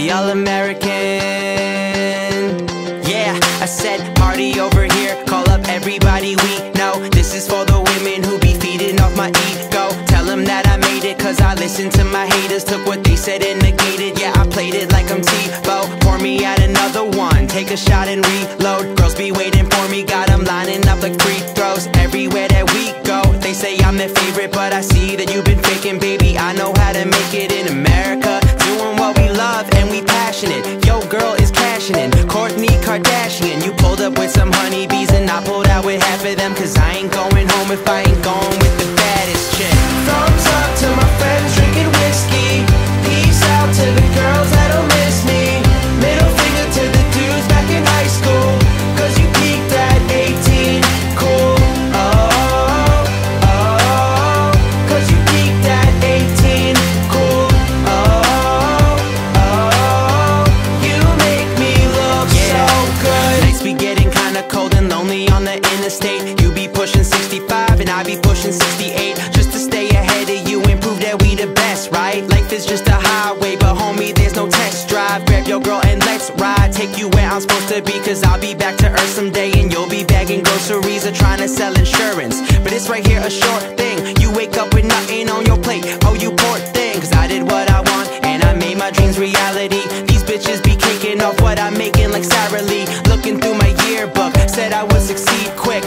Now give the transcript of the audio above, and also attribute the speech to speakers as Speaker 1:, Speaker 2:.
Speaker 1: we all-American Yeah, I said party over here. Call up everybody we know. This is for the women who be feeding off my ego. Tell them that I made it Cause I listened to my haters. Took what they said and negated. Yeah, I played it like I'm Tebow. Pour me out another one. Take a shot and reload. Girls be waiting for me. Got them lining up like free throws Everywhere that we go. They say I'm their favorite But I see that you've been faking Baby, I know how to make it in America. Honeybees You be pushing 65 and I be pushing 68 Just to stay ahead of you and prove that we the best, right? Life is just a highway, but homie, there's no test drive. Grab your girl and let's ride. Take you where I'm supposed to be Cause I'll be back to earth someday And you'll be bagging groceries or trying to sell insurance. But it's right here, a short thing. You wake up with nothing on your plate. Oh, you poor thing Cause I did what I want And I made my dreams reality. These bitches be kicking off what I'm making like Sara Lee. Looking through my yearbook Said I would succeed quick